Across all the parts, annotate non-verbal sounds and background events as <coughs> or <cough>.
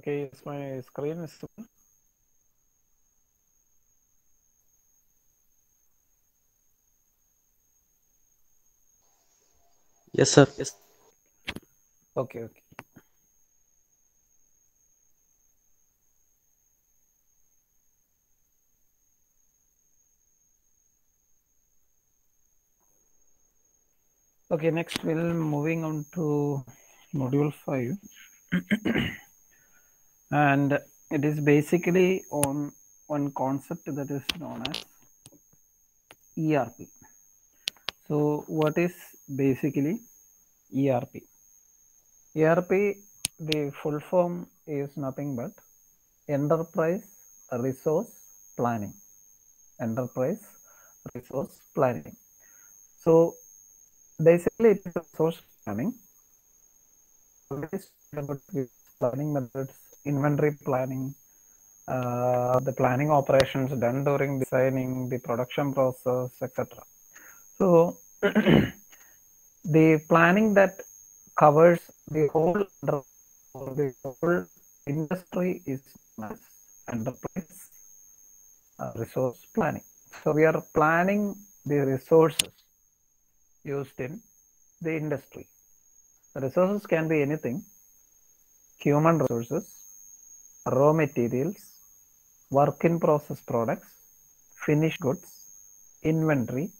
Okay, is my screen is Yes, sir. Yes. okay, okay. Okay, next we'll moving on to module five. <clears throat> and it is basically on one concept that is known as ERP. So what is basically ERP? ERP, the full form is nothing but Enterprise Resource Planning. Enterprise Resource Planning. So basically it is resource planning. Planning methods, inventory planning, uh, the planning operations done during designing, the production process, etc. So <clears throat> the planning that covers the whole the whole industry is enterprise uh, resource planning. So we are planning the resources used in the industry. The resources can be anything human resources, raw materials, work in process products, finished goods, inventory,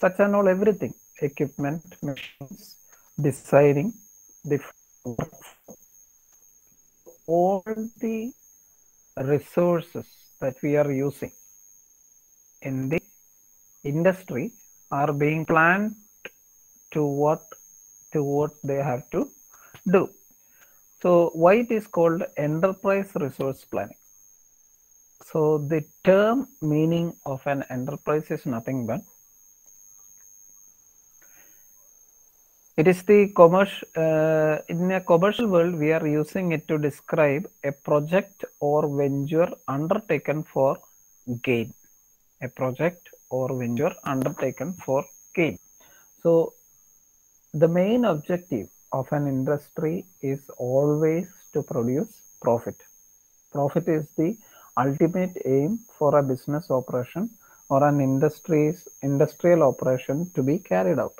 such and all everything equipment, machines, deciding the all the resources that we are using in the industry are being planned to what to what they have to do so why it is called enterprise resource planning? So the term meaning of an enterprise is nothing but it is the commercial uh, in a commercial world we are using it to describe a project or venture undertaken for gain. A project or venture undertaken for gain. So the main objective of an industry is always to produce profit. Profit is the ultimate aim for a business operation or an industry's industrial operation to be carried out.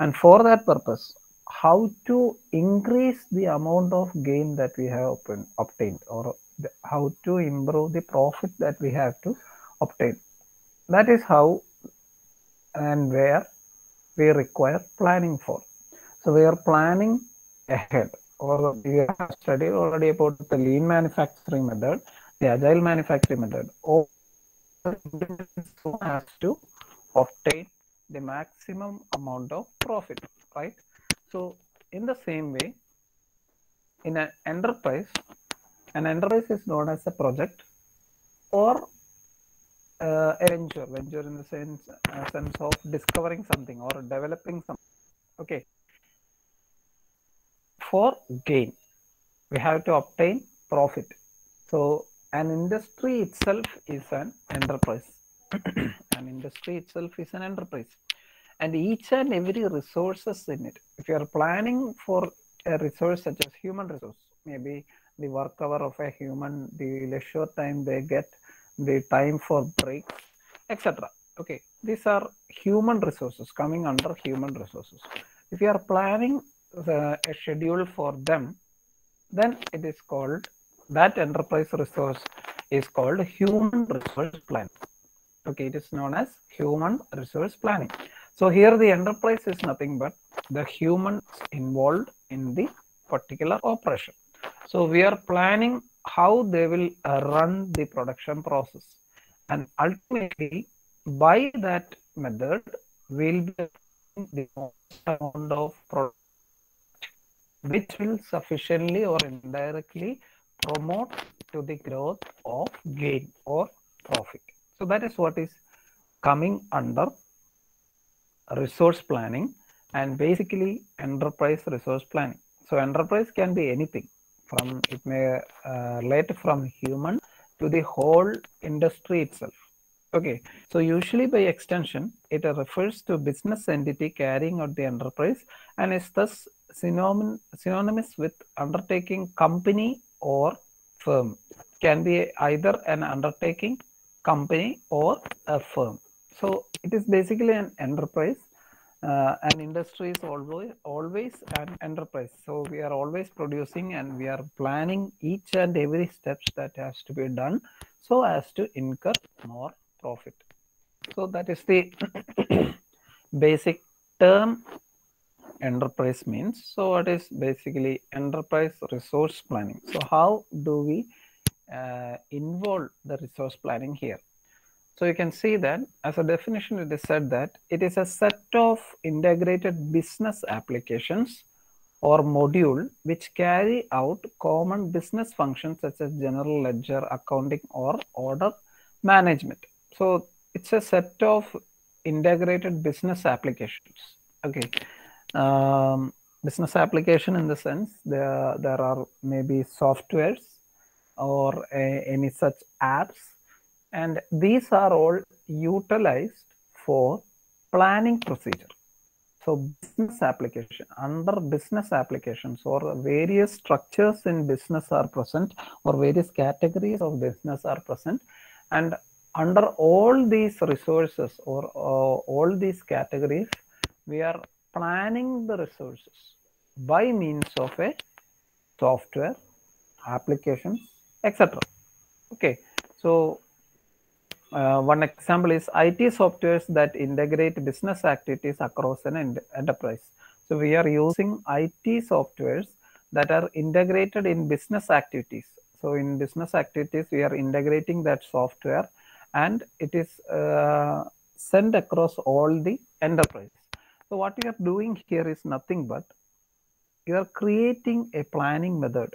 And for that purpose how to increase the amount of gain that we have open- obtained or the, how to improve the profit that we have to obtain. That is how and where we require planning for so we are planning ahead. Or we have studied already about the lean manufacturing method the agile manufacturing method. Or so as to obtain the maximum amount of profit right? So in the same way in an enterprise an enterprise is known as a project or uh, a venture venture in the sense uh, sense of discovering something or developing something. Okay for gain. We have to obtain profit. So an industry itself is an enterprise. <clears throat> An industry itself is an enterprise. And each and every resources in it. If you are planning for a resource such as human resource maybe the work hour of a human the leisure time they get the time for breaks etc okay these are human resources coming under human resources. If you are planning the, a schedule for them then it is called that enterprise resource is called human resource plan okay it is known as human resource planning. So here the enterprise is nothing but the humans involved in the particular operation. So we are planning how they will uh, run the production process. And ultimately by that method we'll be the most amount of product which will sufficiently or indirectly promote to the growth of gain or profit. So that is what is coming under resource planning and basically enterprise resource planning. So enterprise can be anything from it may uh, relate from human to the whole industry itself. Okay. So usually by extension it refers to business entity carrying out the enterprise and is thus synonym, synonymous with undertaking company or firm. Can be either an undertaking, company, or a firm. So it is basically an enterprise. Uh, an industry is always always an enterprise. So we are always producing and we are planning each and every steps that has to be done so as to incur more profit. So that is the <coughs> basic term enterprise means. So what is basically enterprise resource planning? So how do we uh, involve the resource planning here? So you can see that as a definition, it is said that it is a set of integrated business applications or module which carry out common business functions such as general ledger, accounting, or order management. So it's a set of integrated business applications. Okay. Um, business application in the sense there, there are maybe softwares or a, any such apps. And these are all utilized for planning procedure. So business application under business applications or various structures in business are present or various categories of business are present. And under all these resources or uh, all these categories we are planning the resources by means of a software applications etc okay so uh, one example is IT softwares that integrate business activities across an enterprise. So we are using IT softwares that are integrated in business activities. So in business activities, we are integrating that software and it is uh, sent across all the enterprise. So what you are doing here is nothing but you are creating a planning method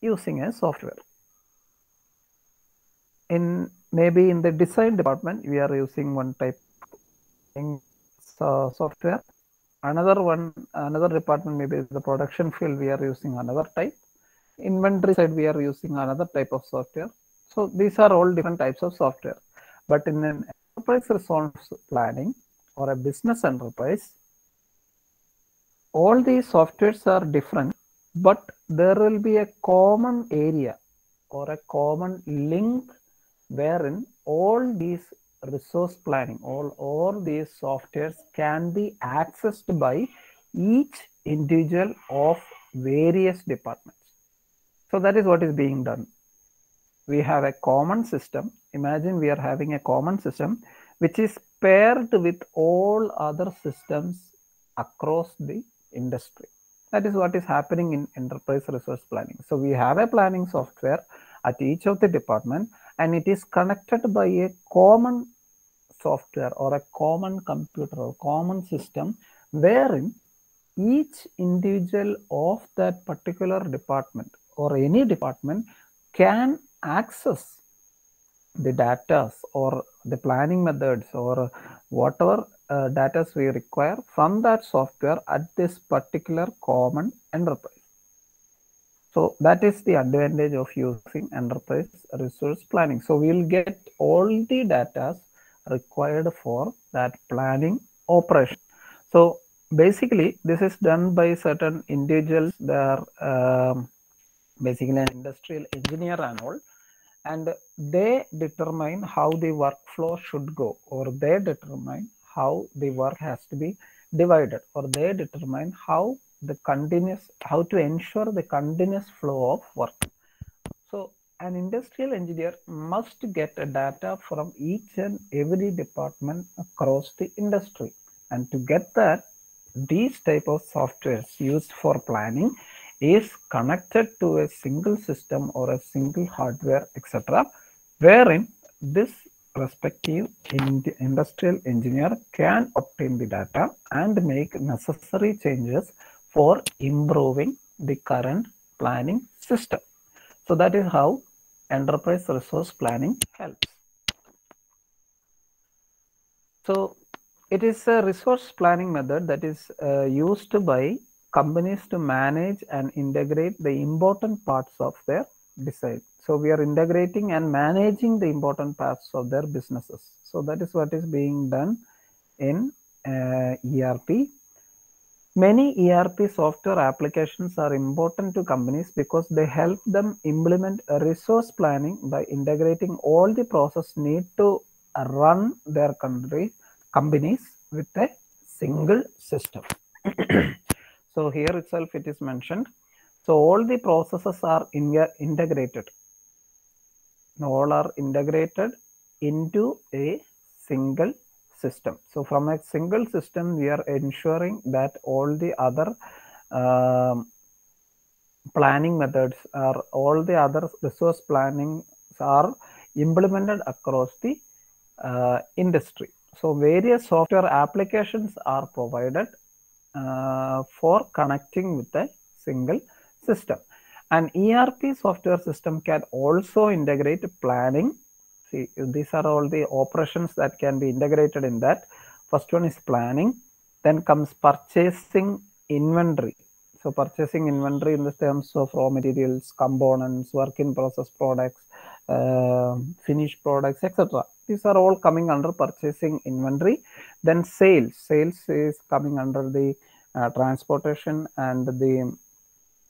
using a software. In maybe in the design department, we are using one type of software. Another one, another department, maybe the production field, we are using another type. Inventory side, we are using another type of software. So these are all different types of software. But in an enterprise resource planning or a business enterprise, all these softwares are different, but there will be a common area or a common link wherein all these resource planning, all, all these softwares can be accessed by each individual of various departments. So that is what is being done. We have a common system. Imagine we are having a common system which is paired with all other systems across the industry. That is what is happening in enterprise resource planning. So we have a planning software at each of the department and it is connected by a common software or a common computer or common system wherein each individual of that particular department or any department can access the data or the planning methods or whatever uh, data we require from that software at this particular common enterprise. So that is the advantage of using enterprise resource planning. So we'll get all the data required for that planning operation. So basically this is done by certain individuals. They are um, basically an industrial engineer and all. And they determine how the workflow should go or they determine how the work has to be divided or they determine how the continuous how to ensure the continuous flow of work. So an industrial engineer must get data from each and every department across the industry. And to get that these type of softwares used for planning is connected to a single system or a single hardware etc wherein this respective industrial engineer can obtain the data and make necessary changes for improving the current planning system. So that is how enterprise resource planning helps. So it is a resource planning method that is uh, used by companies to manage and integrate the important parts of their design. So we are integrating and managing the important parts of their businesses. So that is what is being done in uh, ERP Many ERP software applications are important to companies because they help them implement resource planning by integrating all the process need to run their country companies with a single system. <clears throat> so here itself it is mentioned. So all the processes are in, integrated. All are integrated into a single system. So from a single system, we are ensuring that all the other um, planning methods are all the other resource planning are implemented across the uh, industry. So various software applications are provided for connecting with a single system. An ERP software system can also integrate planning. See, these are all the operations that can be integrated in that. First one is planning. Then comes purchasing inventory. So purchasing inventory in the terms of raw materials, components, work in process products, uh, finished products, etc. These are all coming under purchasing inventory. Then sales. Sales is coming under the uh, transportation and the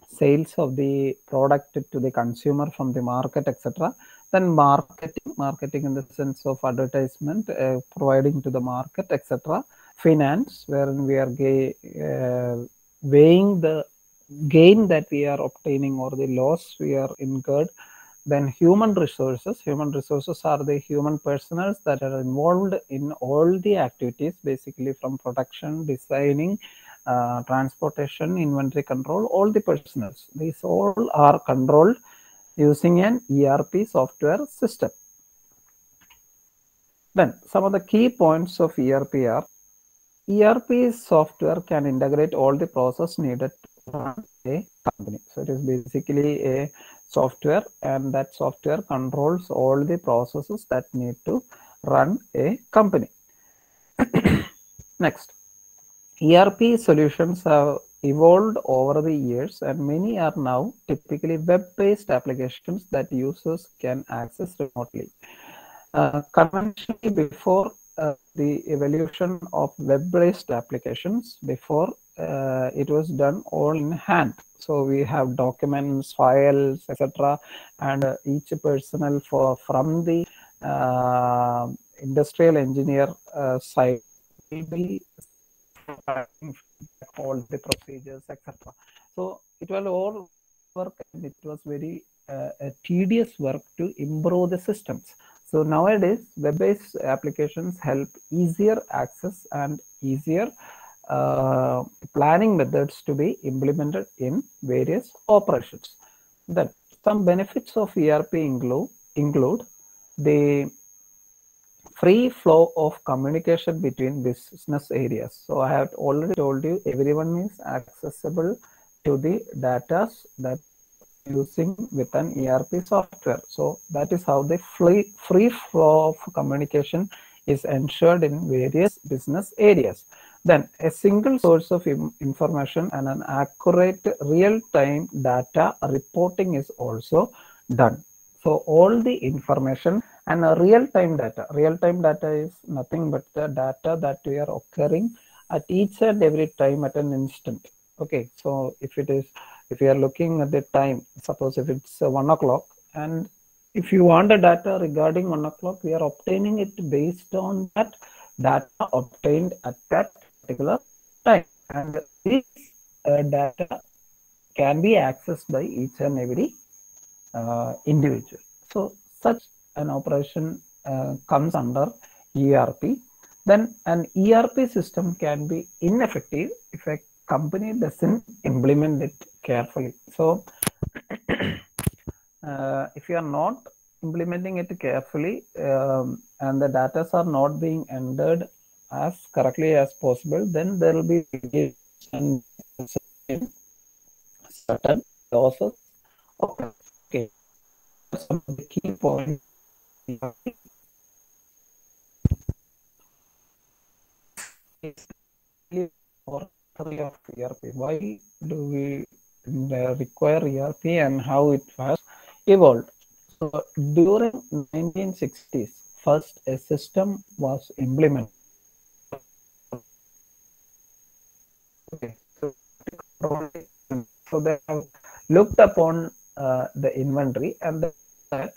sales of the product to the consumer from the market, etc. Then marketing, marketing in the sense of advertisement, uh, providing to the market, etc. Finance, wherein we are uh, weighing the gain that we are obtaining or the loss we are incurred. Then human resources. Human resources are the human personals that are involved in all the activities, basically from production, designing, uh, transportation, inventory control, all the personals. These all are controlled using an ERP software system. Then some of the key points of ERP are ERP software can integrate all the process needed to a company. So it is basically a software and that software controls all the processes that need to run a company. <coughs> Next. ERP solutions have evolved over the years and many are now typically web-based applications that users can access remotely. Uh, conventionally before uh, the evolution of web-based applications, before uh, it was done all in hand. So we have documents, files, etc. And uh, each personnel for from the uh, industrial engineer uh, side will be all the procedures, etc. So it will all work and it was very uh, tedious work to improve the systems. So nowadays, web-based applications help easier access and easier uh, planning methods to be implemented in various operations. Then some benefits of ERP include, include the free flow of communication between business areas. So I have already told you everyone is accessible to the data that using with an ERP software. So that is how the free, free flow of communication is ensured in various business areas. Then a single source of information and an accurate real-time data reporting is also done. So all the information and a real-time data, real-time data is nothing but the data that we are occurring at each and every time at an instant. Okay, so if it is, if you are looking at the time, suppose if it's uh, one o'clock and if you want the data regarding one o'clock, we are obtaining it based on that data obtained at that particular time. And this uh, data can be accessed by each and every uh, individual. So such an operation uh, comes under ERP. Then an ERP system can be ineffective if a company doesn't implement it carefully. So <coughs> uh, if you are not implementing it carefully um, and the data are not being entered as correctly as possible, then there will be certain losses. Okay, some of the key points. Of ERP. Why do we uh, require ERP and how it has evolved? So during 1960s, first a system was implemented. Okay, So they looked upon uh, the inventory and that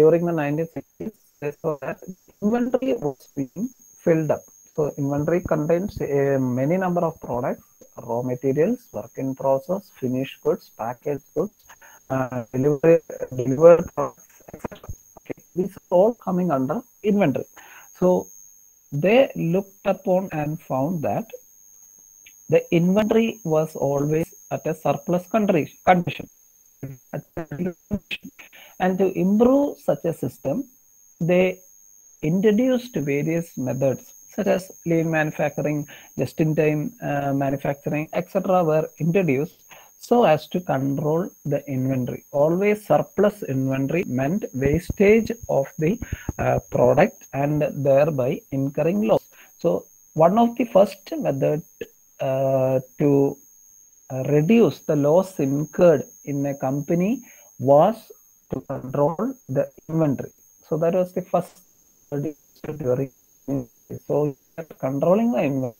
during the 1960s they saw that inventory was being filled up. So inventory contains a many number of products, raw materials, work in process, finished goods, packaged goods, uh, delivery, delivered products, etc. Okay, these are all coming under inventory. So they looked upon and found that the inventory was always at a surplus condition. And to improve such a system, they introduced various methods such as lean manufacturing, just-in-time uh, manufacturing, etc. were introduced so as to control the inventory. Always surplus inventory meant wastage of the uh, product and thereby incurring loss. So one of the first method to uh, reduce the loss incurred in a company was to control the inventory. So that was the first <laughs> so controlling the inventory.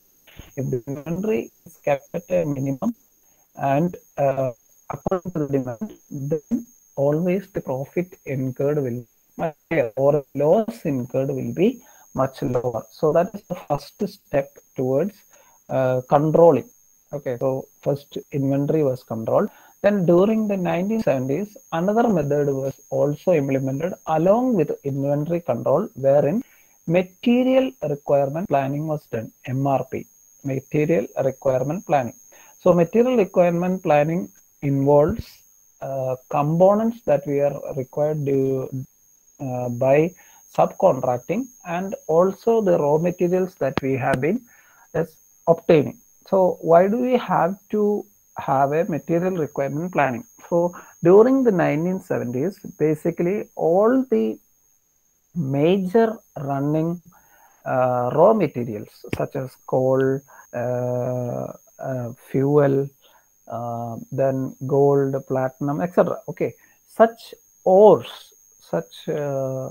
If the inventory is kept at a minimum and uh, according to the demand, then always the profit incurred will be higher or loss incurred will be much lower. So that is the first step towards uh, controlling. Okay, so first inventory was controlled. Then during the 1970s, another method was also implemented along with inventory control, wherein material requirement planning was done, MRP, material requirement planning. So material requirement planning involves uh, components that we are required to uh, by subcontracting and also the raw materials that we have been as obtaining. So why do we have to have a material requirement planning? So during the 1970s, basically all the major running uh, raw materials such as coal, uh, uh, fuel, uh, then gold, platinum, etc. Okay, such ores, such uh,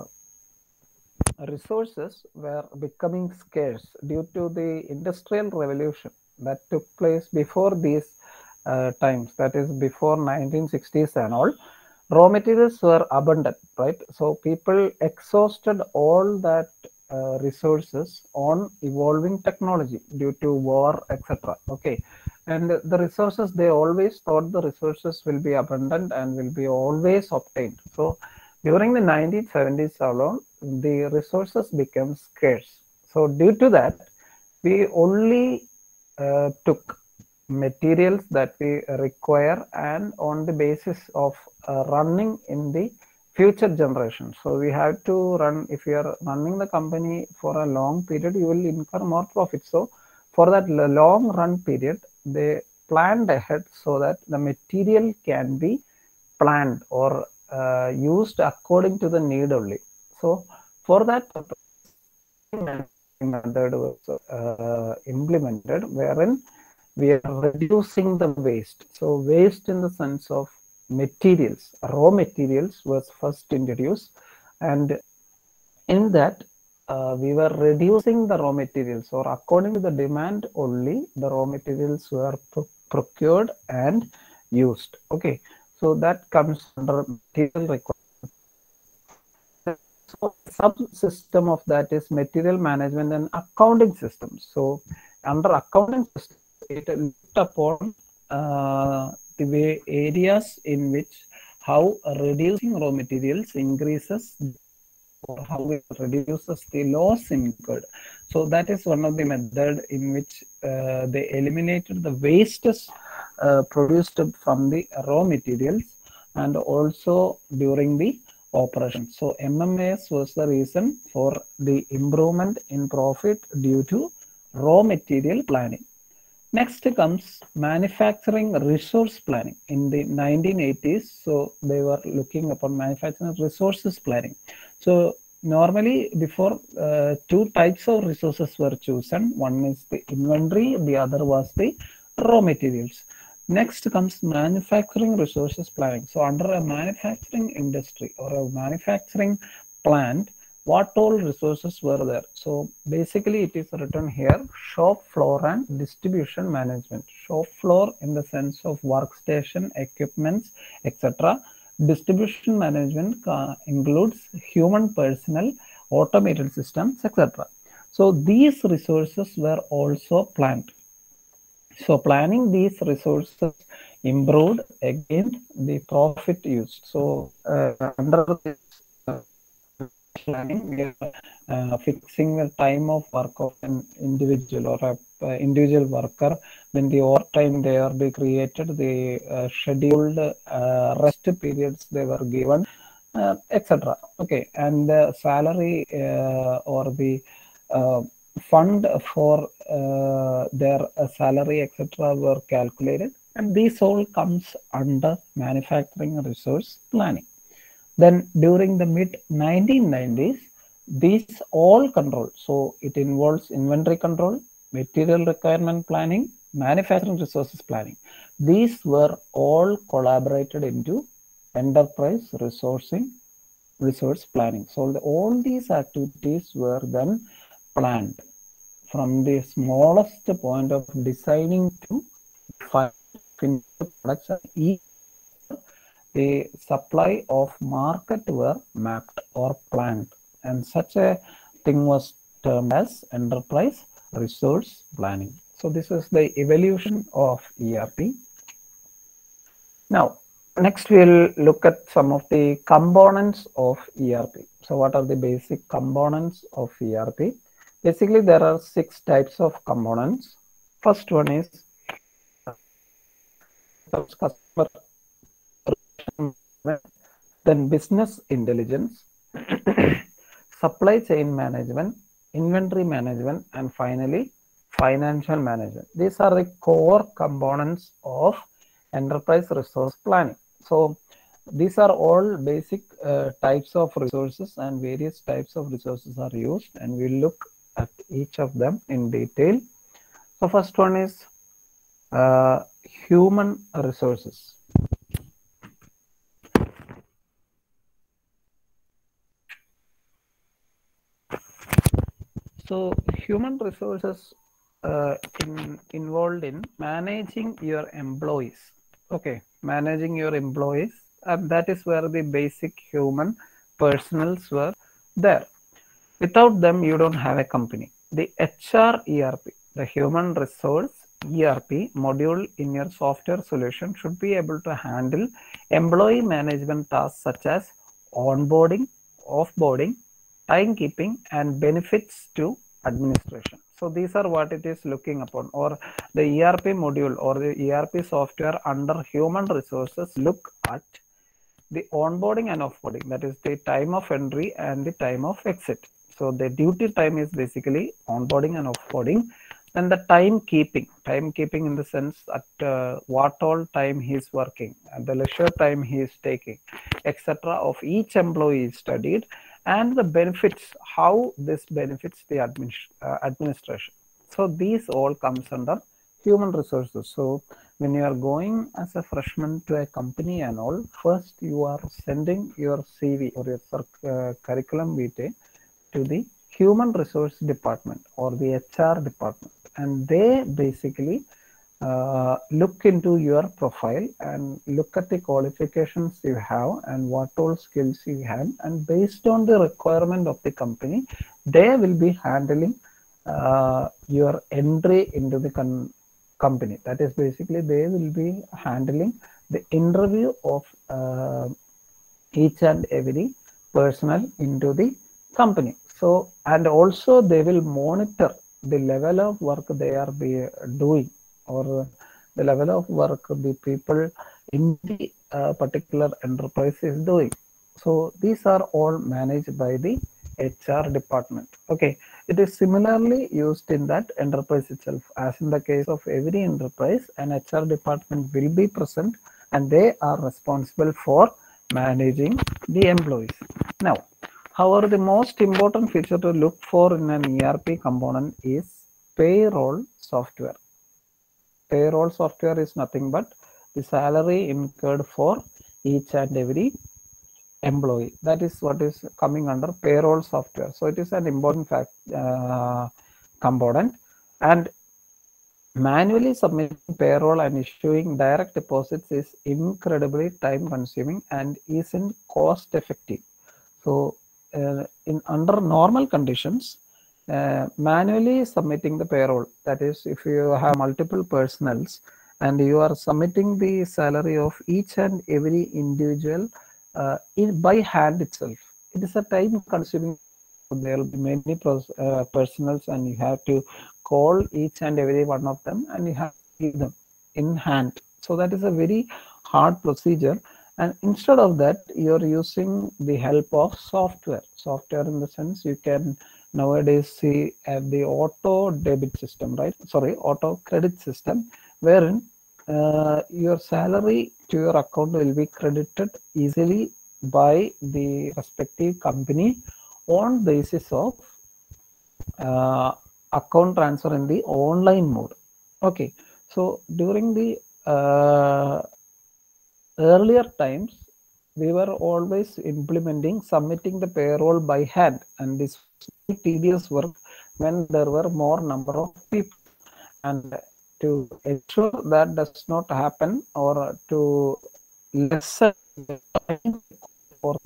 resources were becoming scarce due to the industrial revolution that took place before these uh, times, that is before 1960s and all raw materials were abundant, right? So people exhausted all that uh, resources on evolving technology due to war, etc. Okay, and the resources they always thought the resources will be abundant and will be always obtained. So during the 1970s alone, the resources became scarce. So due to that, we only uh, took materials that we require and on the basis of uh, running in the future generation so we have to run if you are running the company for a long period you will incur more profit so for that long run period they planned ahead so that the material can be planned or uh, used according to the need only so for that method was uh, implemented wherein we are reducing the waste. So waste in the sense of materials, raw materials was first introduced and in that uh, we were reducing the raw materials or according to the demand only the raw materials were pro procured and used. Okay, so that comes under material requirement. So subsystem of that is material management and accounting systems. So under accounting system, it looked upon uh, the way areas in which how reducing raw materials increases or how it reduces the loss incurred. So that is one of the method in which uh, they eliminated the wastes produced from the raw materials and also during the operation. So MMAS was the reason for the improvement in profit due to raw material planning. Next comes manufacturing resource planning in the 1980s. So they were looking upon manufacturing resources planning. So normally before uh, two types of resources were chosen. One is the inventory, the other was the raw materials. Next comes manufacturing resources planning. So under a manufacturing industry or a manufacturing plant, what all resources were there. So basically it is written here, shop floor and distribution management. shop floor in the sense of workstation, equipments, etc. Distribution management includes human personnel, automated systems, etc. So these resources were also planned. So planning these resources improved again the profit used. So uh, under this uh, planning, we are uh, fixing the time of work of an individual or a uh, individual worker. Then the overtime they are be created, the uh, scheduled uh, rest periods they were given, etc. Okay, and the salary or the fund for uh, their uh, salary etc were calculated and this all comes under manufacturing resource planning. Then during the mid 1990s these all control so it involves inventory control material requirement planning manufacturing resources planning. These were all collaborated into enterprise resourcing resource planning. So all these activities were then planned from the smallest point of designing to finished products the supply of market were mapped or planned. And such a thing was termed as enterprise resource planning. So this is the evolution of erp now next we'll look at some of the components of erp so what are the basic components of erp basically there are six types of components. First one is customer then business intelligence <coughs> supply chain management inventory management and finally financial management. These are the core components of enterprise resource planning. So these are all basic uh, types of resources and various types of resources are used and we'll look at each of them in detail. So first one is uh, human resources. So human resources uh, in, involved in managing your employees. Okay managing your employees and that is where the basic human personals were there without them you don't have a company. The hr erp the human resource erp module in your software solution should be able to handle employee management tasks such as onboarding offboarding timekeeping and benefits to administration. So these are what it is looking upon. Or the erp module or the erp software under human resources look at the onboarding and offboarding. That is the time of entry and the time of exit so the duty time is basically onboarding and offboarding. Then the timekeeping timekeeping in the sense at uh, what all time he is working and the leisure time he is taking etc of each employee is studied and the benefits how this benefits the admin, uh, administration. So these all comes under human resources. So when you are going as a freshman to a company and all first you are sending your cv or your uh, curriculum vitae to the human resource department or the hr department. And they basically uh, look into your profile and look at the qualifications you have and what all skills you have. And based on the requirement of the company they will be handling uh, your entry into the company. That is basically they will be handling the interview of uh, each and every personnel into the company. So and also they will monitor the level of work they are be doing or the level of work the people in the uh, particular enterprise is doing. So these are all managed by the hr department. Okay. It is similarly used in that enterprise itself. As in the case of every enterprise an hr department will be present and they are responsible for managing the employees. Now however the most important feature to look for in an erp component is payroll software. Payroll software is nothing but the salary incurred for each and every employee. That is what is coming under payroll software. So it is an important fact uh, component. And manually submitting payroll and issuing direct deposits is incredibly time consuming and isn't cost effective. So in under normal conditions uh, manually submitting the payroll. That is if you have multiple personals and you are submitting the salary of each and every individual uh, in by hand itself. It is a time consuming. There will be many uh, personals and you have to call each and every one of them and you have to give them in hand. So that is a very hard procedure and instead of that you're using the help of software. Software in the sense you can nowadays see at the auto debit system right? Sorry auto credit system wherein uh, your salary to your account will be credited easily by the respective company on the basis of uh, account transfer in the online mode. Okay. So during the uh, earlier times we were always implementing submitting the payroll by hand and this tedious work when there were more number of people. And to ensure that does not happen or to lessen the time for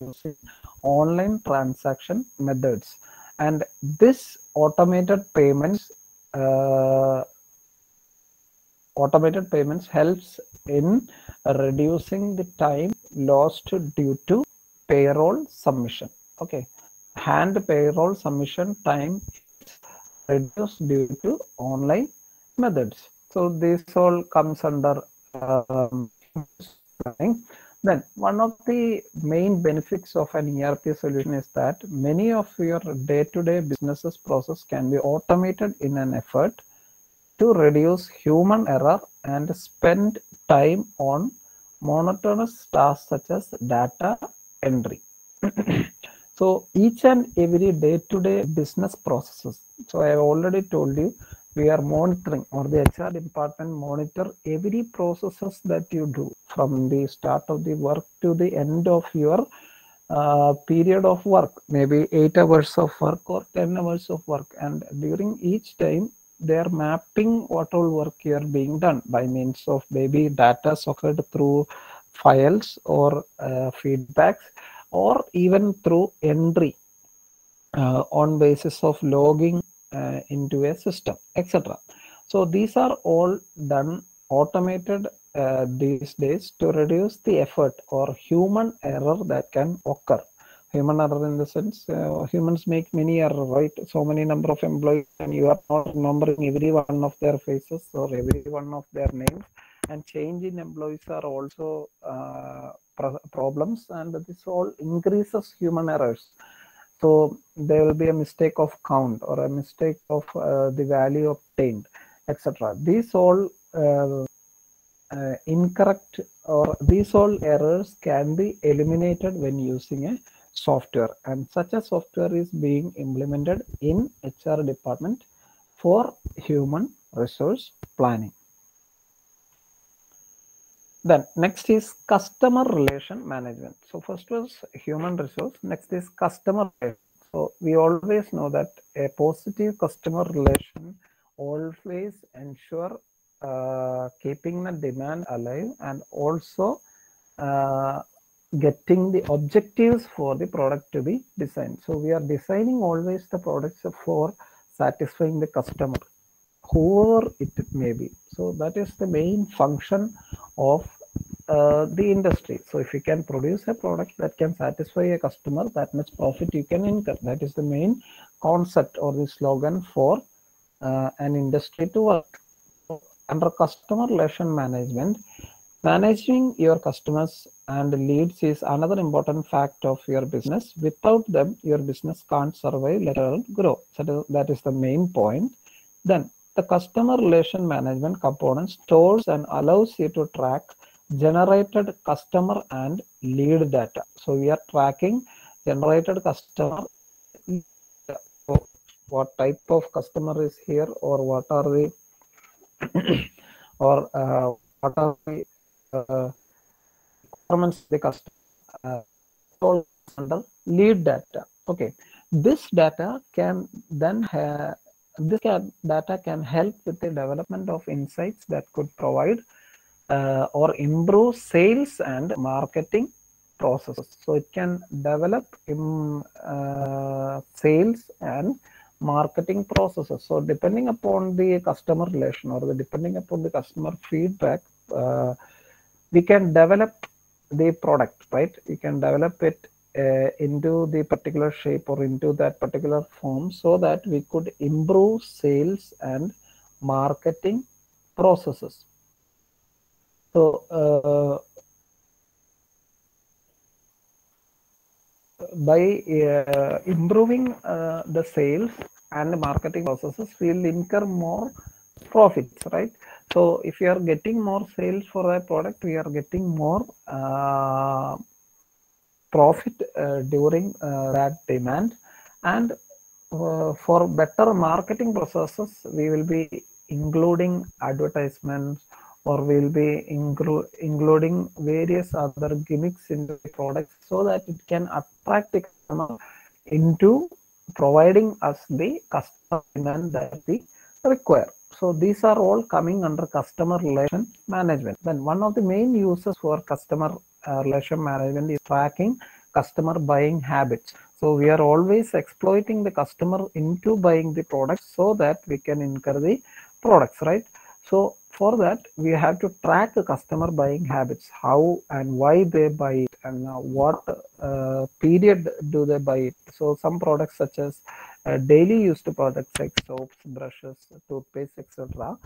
using online transaction methods. And this automated payments uh, automated payments helps in reducing the time lost due to payroll submission. Okay. Hand payroll submission time reduced due to online methods. So this all comes under um, then one of the main benefits of an erp solution is that many of your day-to-day businesses process can be automated in an effort to reduce human error and spend time on monotonous tasks such as data entry. <clears throat> so each and every day-to-day business processes. So I have already told you we are monitoring or the HR department monitor every processes that you do from the start of the work to the end of your uh, period of work, maybe eight hours of work or 10 hours of work. And during each time, they are mapping what all work here being done by means of maybe data socket through files or uh, feedbacks or even through entry uh, on basis of logging uh, into a system etc so these are all done automated uh, these days to reduce the effort or human error that can occur human error in the sense uh, humans make many error right? So many number of employees and you are not remembering every one of their faces or every one of their names. And change in employees are also uh, pro problems and this all increases human errors. So there will be a mistake of count or a mistake of uh, the value obtained etc these all uh, uh, incorrect or these all errors can be eliminated when using a software and such a software is being implemented in HR department for human resource planning. Then next is customer relation management. So first was human resource, next is customer. So we always know that a positive customer relation always ensure uh, keeping the demand alive and also uh, getting the objectives for the product to be designed. So we are designing always the products for satisfying the customer, whoever it may be. So that is the main function of uh, the industry. So if you can produce a product that can satisfy a customer, that much profit you can incur. That is the main concept or the slogan for uh, an industry to work. Under customer relation management, managing your customers and leads is another important fact of your business. Without them, your business can't survive, let alone grow. So that is the main point. Then the customer relation management component stores and allows you to track generated customer and lead data. So we are tracking generated customer. What type of customer is here or what are the <coughs> or uh, what are the uh, requirements the customer uh, under lead data. Okay, this data can then this data can help with the development of insights that could provide uh, or improve sales and marketing processes. So it can develop in uh, sales and marketing processes. So depending upon the customer relation or the depending upon the customer feedback, uh, we can develop the product, right? We can develop it uh, into the particular shape or into that particular form so that we could improve sales and marketing processes. So uh, by uh, improving uh, the sales and marketing processes, we'll incur more profits, right? So if you are getting more sales for a product, we are getting more uh, profit uh, during uh, that demand. And uh, for better marketing processes, we will be including advertisements or we'll be inclu including various other gimmicks in the product so that it can attract the customer into providing us the customer demand that we require. So these are all coming under customer relation management. Then one of the main uses for customer uh, relation management is tracking customer buying habits. So we are always exploiting the customer into buying the products so that we can incur the products, right? So for that, we have to track the customer buying habits, how and why they buy it and uh, what uh, period do they buy it. So some products such as uh, daily used products like soaps, brushes, toothpaste, etc.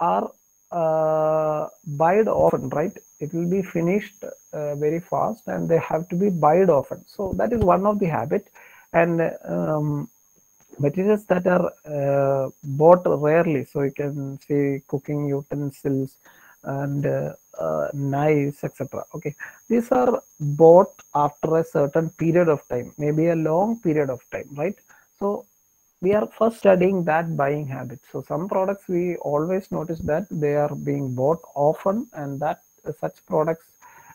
are uh, buyed often, right? It will be finished uh, very fast and they have to be buyed often. So that is one of the habit and um, materials that are uh, bought rarely. So you can see cooking utensils and uh, uh, knives, etc. Okay, these are bought after a certain period of time, maybe a long period of time, right? So we are first studying that buying habit. So some products we always notice that they are being bought often and that uh, such products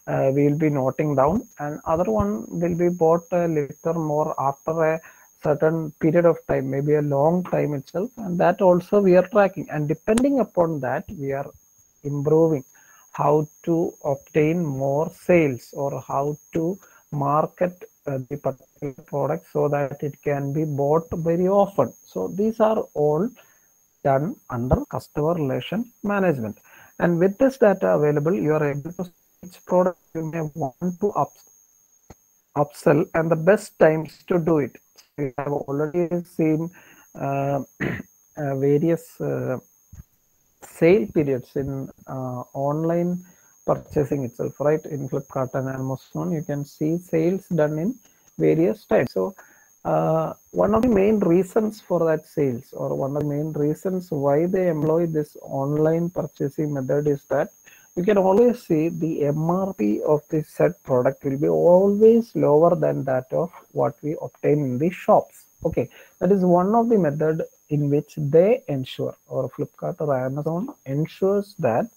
uh, we will be noting down. And other one will be bought a little more after a certain period of time, maybe a long time itself. And that also we are tracking. And depending upon that we are improving how to obtain more sales or how to market the particular product so that it can be bought very often. So these are all done under customer relation management. And with this data available, you are able to which product you may want to up, upsell and the best times to do it. We have already seen uh, <coughs> uh, various uh, sale periods in uh, online purchasing itself, right? In Flipkart and Amazon, you can see sales done in various times. So uh, one of the main reasons for that sales or one of the main reasons why they employ this online purchasing method is that you can always see the MRP of the set product will be always lower than that of what we obtain in the shops. Okay, that is one of the method in which they ensure or Flipkart or Amazon ensures that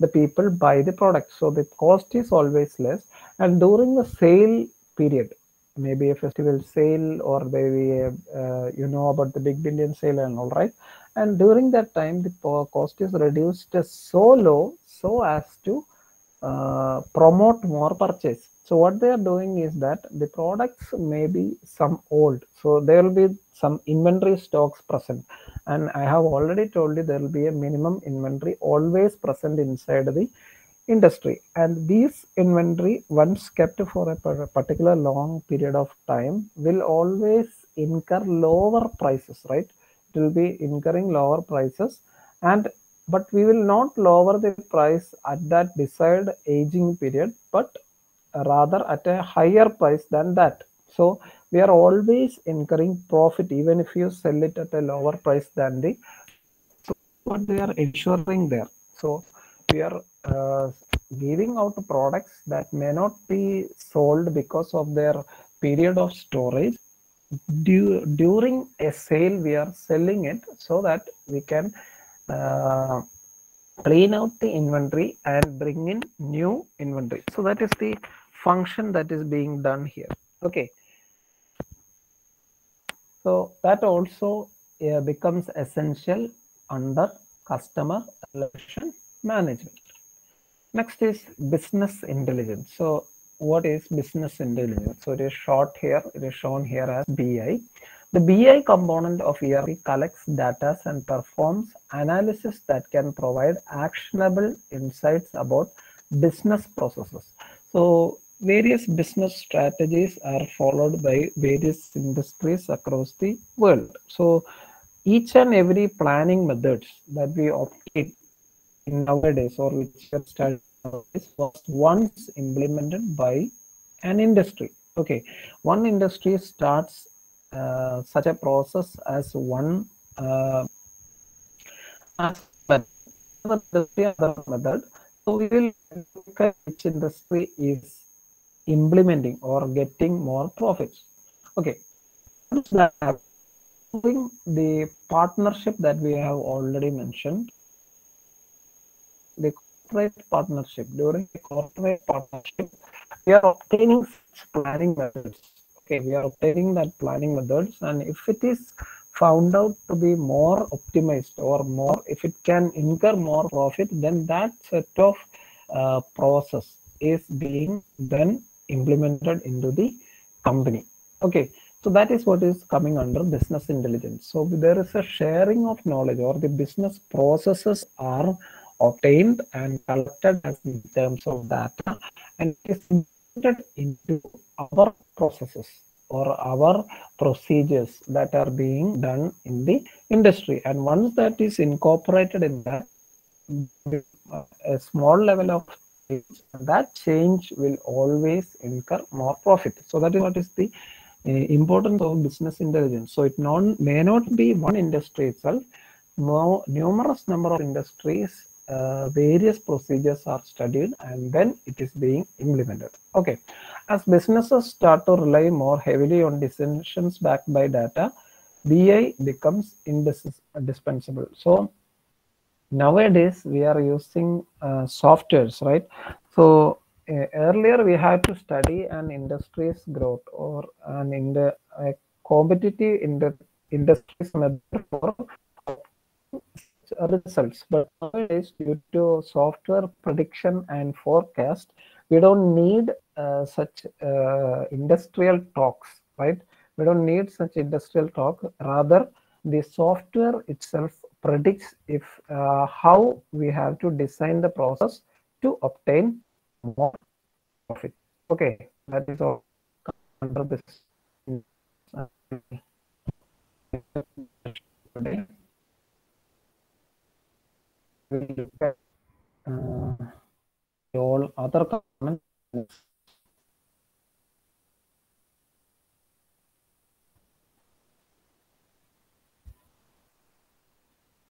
the people buy the product. So the cost is always less. And during the sale period, maybe a festival sale or maybe a, uh, you know about the big billion sale and all right. And during that time, the cost is reduced so low so as to uh, promote more purchase. So what they are doing is that the products may be some old. So there will be some inventory stocks present. And I have already told you there will be a minimum inventory always present inside the industry. And these inventory once kept for a particular long period of time will always incur lower prices, right? It will be incurring lower prices and but we will not lower the price at that desired aging period, but rather at a higher price than that. So we are always incurring profit even if you sell it at a lower price than the what they are ensuring there. So we are uh, giving out products that may not be sold because of their period of storage. Du during a sale, we are selling it so that we can uh, clean out the inventory and bring in new inventory. So that is the function that is being done here. Okay. So that also uh, becomes essential under customer relation management. Next is business intelligence. So what is business intelligence? So it is short here, it is shown here as BI. The BI component of ERP collects data and performs analysis that can provide actionable insights about business processes. So various business strategies are followed by various industries across the world. So each and every planning methods that we in nowadays or which have started nowadays was once implemented by an industry. Okay, one industry starts uh, such a process as one uh, other method. So we will look at which industry is implementing or getting more profits. Okay, the partnership that we have already mentioned, the corporate partnership. During the corporate partnership, we are obtaining planning methods. Okay, we are obtaining that planning methods, and if it is found out to be more optimized or more, if it can incur more profit, then that set of uh, process is being then implemented into the company. Okay, so that is what is coming under business intelligence. So there is a sharing of knowledge or the business processes are obtained and collected as in terms of data and is implemented into our processes or our procedures that are being done in the industry. And once that is incorporated in that, a small level of that change will always incur more profit. So that is what is the uh, importance of business intelligence. So it non, may not be one industry itself, more numerous number of industries, uh, various procedures are studied and then it is being implemented. Okay, as businesses start to rely more heavily on decisions backed by data, BI becomes indispensable. So nowadays we are using uh, softwares, right? So uh, earlier we had to study an industry's growth or an in the uh, competitive in the for results. But nowadays due to software prediction and forecast we don't need uh, such uh, industrial talks right? We don't need such industrial talk. Rather the software itself predicts if uh, how we have to design the process to obtain more profit. Okay, that is all under this. Uh, all other comments